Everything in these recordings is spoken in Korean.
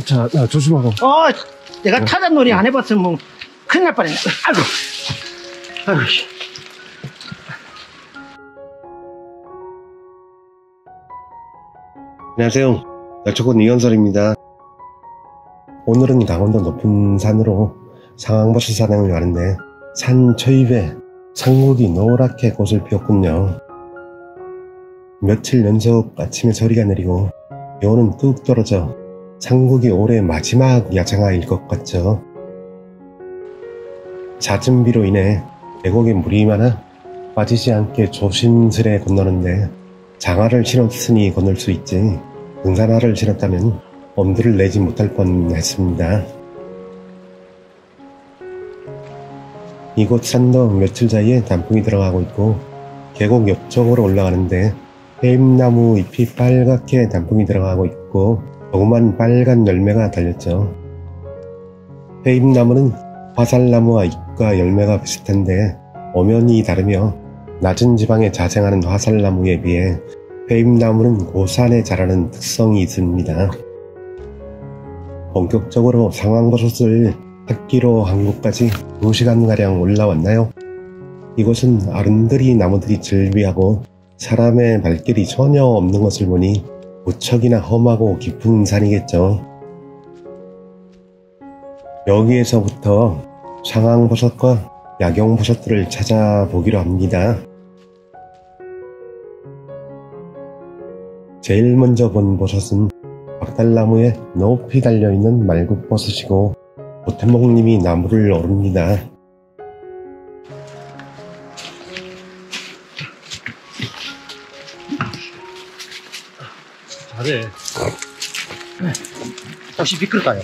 자, 야, 조심하고. 어, 내가 타잔놀이 안 해봤으면 뭐 큰일 날 뻔했네. 아이고. 아이고. 씨. 안녕하세요. 약초군 이현설입니다. 오늘은 강원도 높은 산으로 상황버섯 사냥을 가는데 산 초입에 상국이 노랗게 꽃을 피웠군요. 며칠 연속 아침에 소리가 내리고 여우는 뚝 떨어져 상국이 올해 마지막 야장아일 것 같죠. 잦은 비로 인해 계곡에 물이 많아 빠지지 않게 조심스레 건너는데 장화를 신었으니 건널 수 있지 등산화를 신었다면 엄두를 내지 못할 뻔했습니다. 이곳 산도 며칠 사이에 단풍이 들어가고 있고 계곡 옆쪽으로 올라가는데 해임나무 잎이 빨갛게 단풍이 들어가고 있고 조그만 빨간 열매가 달렸죠. 해임나무는 화살나무와 잎과 열매가 비슷한데 엄연히 다르며 낮은 지방에 자생하는 화살나무에 비해 회임나무는 고산에 자라는 특성이 있습니다. 본격적으로 상황버섯을 찾기로 한국까지 2시간가량 올라왔나요? 이곳은 아름드리 나무들이 즐비하고 사람의 발길이 전혀 없는 것을 보니 무척이나 험하고 깊은 산이겠죠. 여기에서부터 상황버섯과 야경버섯들을 찾아보기로 합니다. 제일 먼저 본 버섯은 박달나무에 높이 달려있는 말굽버섯이고 보태목님이 나무를 오릅니다. 잘해. 혹시 미끌까요?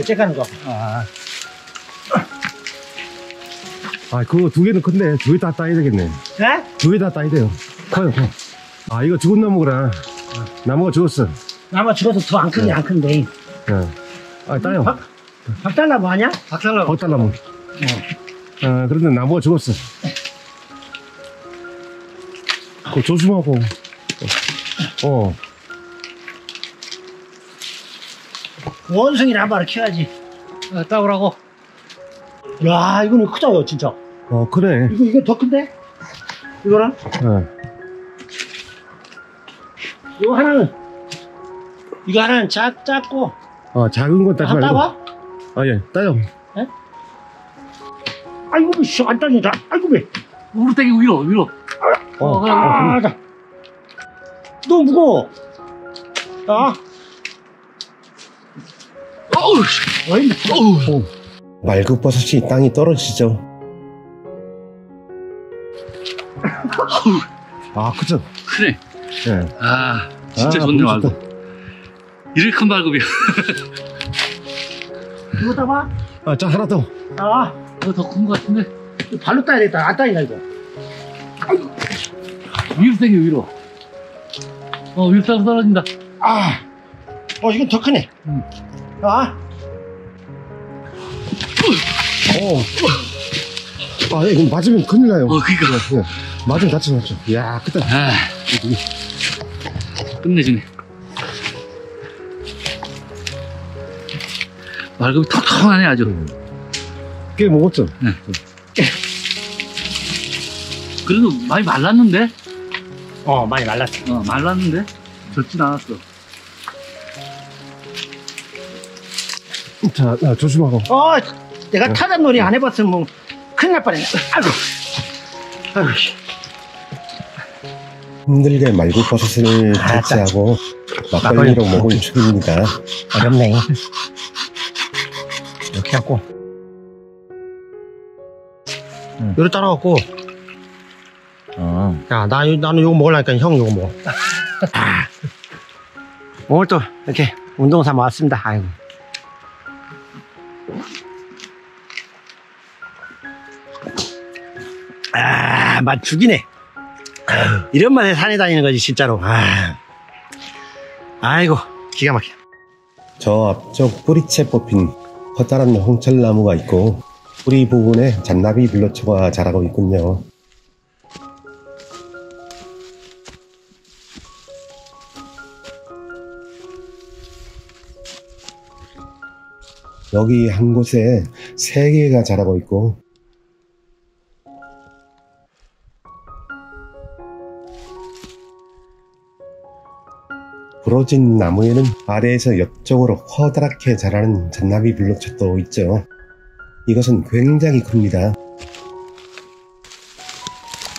어째 가는 거? 아, 아, 그거 두 개는 큰데 두 개 다 따야 되겠네. 네? 두 개 다 따야 돼요. 커요, 커. 아, 이거 죽은 나무구나. 나무가 죽었어. 나무 죽어서 더 안 큰데 안 큰데. 예. 아, 따요. 박, 박달나무 아니야? 박달나무. 박달나무. 아, 그런데 나무가 죽었어. 그거 조심하고. 어. 원숭이를 한 마리 키워야지. 어, 따오라고. 야, 이거는 크다요, 진짜. 어, 그래. 이거, 이거 더 큰데? 이거는? 어. 이거 하나는, 이거 하나는 작, 작고, 어, 작은 건 따지 안 말고. 따와? 아, 예, 따요. 아이고, 씨, 안 따진다. 아이고, 왜. 땡기고 위로 위로 어, 어, 아, 자. 너무 무거워. 아, 어우 씨. 어이, 어우 말굽버섯이 땅이 떨어지죠. 아, 그죠? 크네 예. 아 진짜 아, 좋네 좋다. 이렇게 큰 발굽이야 이거 따봐. 아, 자, 하나 더. 아, 어, 더큰 거 같은데 이거 발로 따야 되겠다. 안 따니까, 이거. 위로 땡겨 위로 어 위로 떨어진다 아, 어, 이건 더 크네. 응. 아, 어. 아, 예, 이거 맞으면 큰일 나요. 어 그니까 예, 맞으면 다치죠, 다쳐. 이야, 그때. 아 끝내주네 말굽이 톡톡하네 아주 꽤 먹었죠? 그래도 많이 말랐는데 어, 많이 말랐어. 어 말랐는데 젖진 않았어 자, 야, 조심하고. 어, 내가 타잔놀이 안 해봤으면 뭐 큰일 날 뻔했네. 아이고. 아이고, 씨. 힘들게 말굽버섯을 채취하고 막걸리로 먹을 축입니다. 어렵네. 이렇게 하고. 요리 따라갖고. 야, 나, 요- 나는 요거 먹으려니까 형 요거 먹어. 아. 오늘 또 이렇게 운동 삼아 왔습니다. 아이고. 아, 맛 죽이네. 이런 맛에 산에 다니는 거지, 진짜로. 아. 아이고, 기가 막혀. 저 앞쪽 뿌리채 뽑힌 커다란 홍철나무가 있고 뿌리 부분에 잔나비 블러초가 자라고 있군요. 여기 한 곳에 세 개가 자라고 있고 부러진 나무에는 아래에서 옆쪽으로 커다랗게 자라는 잔나비 블루초도 있죠. 이것은 굉장히 큽니다.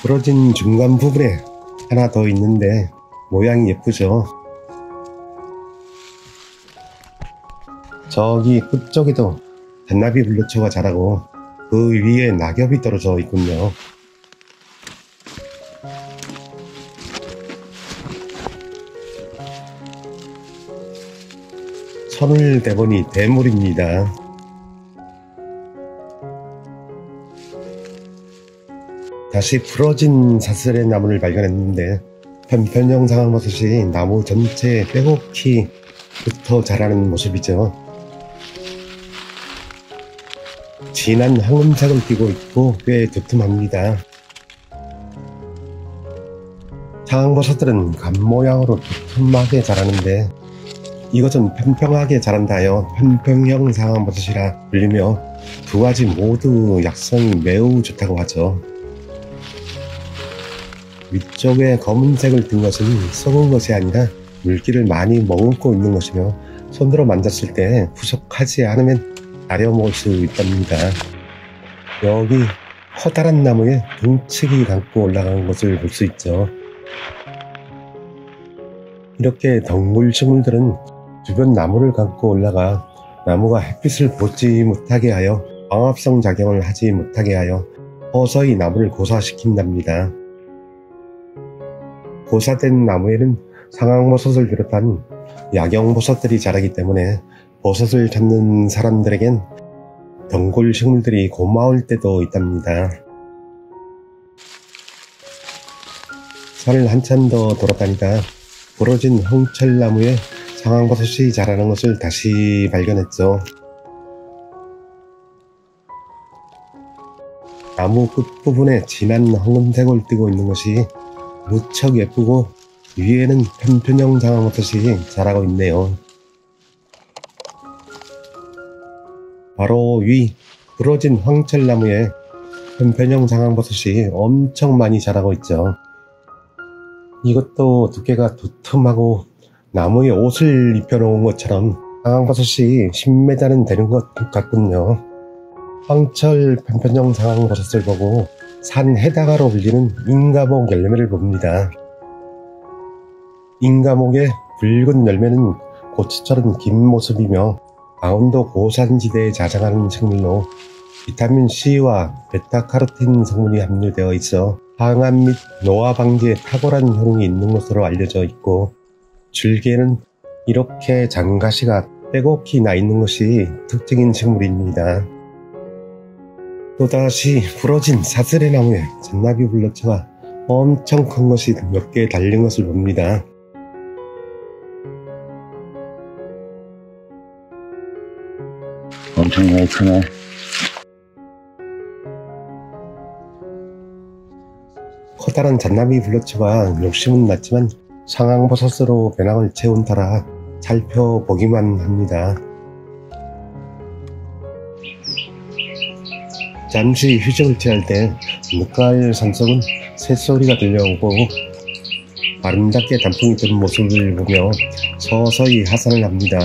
부러진 중간 부분에 하나 더 있는데 모양이 예쁘죠. 저기 끝쪽에도 잔나비 블루초가 자라고 그 위에 낙엽이 떨어져 있군요. 선을 대보니 대물입니다. 다시 부러진 사슬의 나무를 발견했는데 편편형 상황버섯이 나무 전체에 빼곡히 붙어 자라는 모습이죠. 진한 황금색을 띠고 있고 꽤 두툼합니다. 상황버섯들은 간 모양으로 두툼하게 자라는데 이것은 평평하게 자란다여 편평형 상황버섯이라 불리며 두 가지 모두 약성이 매우 좋다고 하죠. 위쪽에 검은색을 든 것은 썩은 것이 아니라 물기를 많이 머금고 있는 것이며 손으로 만졌을 때 부족하지 않으면 아려먹을 수 있답니다. 여기 커다란 나무에 둥치기 감고 올라가는 것을 볼 수 있죠. 이렇게 덩굴 식물들은 주변 나무를 감고 올라가 나무가 햇빛을 보지 못하게 하여 광합성 작용을 하지 못하게 하여 서서히 나무를 고사시킨답니다. 고사된 나무에는 상황버섯을 비롯한 야경버섯들이 자라기 때문에 버섯을 찾는 사람들에겐 덩굴 식물들이 고마울 때도 있답니다. 산을 한참 더 돌아다니다 부러진 홍철나무에 상황버섯이 자라는 것을 다시 발견했죠. 나무 끝부분에 진한 황금색을 띠고 있는 것이 무척 예쁘고 위에는 편편형 상황버섯이 자라고 있네요. 바로 위 부러진 황철나무에 편편형 상황버섯이 엄청 많이 자라고 있죠. 이것도 두께가 두툼하고 나무에 옷을 입혀놓은 것처럼 상황버섯이 10m는 되는 것 같군요. 황철 편편형 상황버섯을 보고 산 해다가로 불리는 인가목 열매를 봅니다. 인가목의 붉은 열매는 고추처럼 긴 모습이며 강원도 고산지대에 자생하는 식물로 비타민 C와 베타카로틴 성분이 함유되어 있어 항암 및 노화 방지에 탁월한 효능이 있는 것으로 알려져 있고 줄기에는 이렇게 장가시가 빼곡히 나 있는 것이 특징인 식물입니다. 또다시 부러진 사슬의 나무에 잔나비 블러처가 엄청 큰 것이 몇 개 달린 것을 봅니다. 엄청나게 크네. 커다란 잔나비 블러처가 욕심은 났지만 상황버섯으로 배낭을 채운 터라 살펴보기만 합니다. 잠시 휴식을 취할 때 늦가을 산속은 새소리가 들려오고 아름답게 단풍이 든 모습을 보며 서서히 하산을 합니다.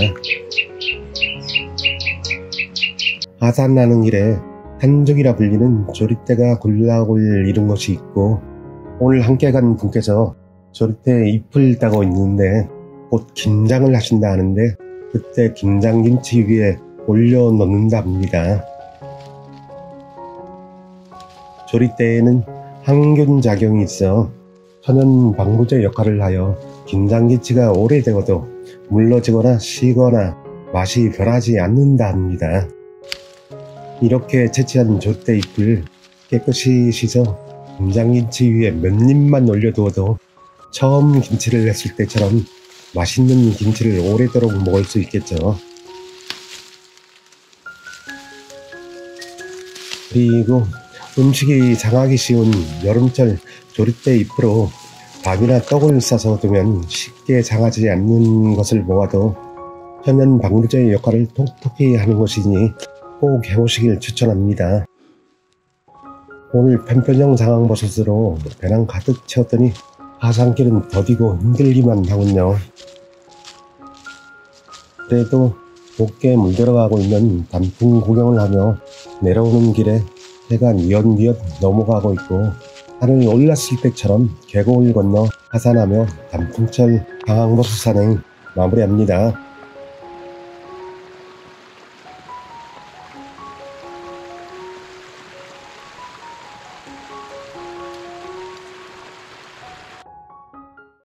하산하는 길에 한족이라 불리는 조리대가 군락을 이룬 것이 있고 오늘 함께 간 분께서 조리대에 잎을 따고 있는데 곧 김장을 하신다 하는데 그때 김장김치 위에 올려 놓는다 합니다. 조리대에는 항균 작용이 있어 천연 방부제 역할을 하여 김장김치가 오래되어도 물러지거나 쉬거나 맛이 변하지 않는다 합니다. 이렇게 채취한 조대 잎을 깨끗이 씻어 김장김치 위에 몇 입만 올려두어도 처음 김치를 했을 때처럼 맛있는 김치를 오래도록 먹을 수 있겠죠. 그리고 음식이 상하기 쉬운 여름철 조리대 잎으로 밥이나 떡을 싸서 두면 쉽게 상하지 않는 것을 모아도 천연 방부제 역할을 톡톡히 하는 것이니 꼭 해보시길 추천합니다. 오늘 편편형 상황버섯으로 배낭 가득 채웠더니 하산길은 더디고 힘들기만 하군요. 그래도 곱게 물들어가고 있는 단풍 구경을 하며 내려오는 길에 해가 뉘엿뉘엿 넘어가고 있고 하늘 올랐을 때처럼 계곡을 건너 하산하며 단풍철 상황버섯 산행 마무리합니다.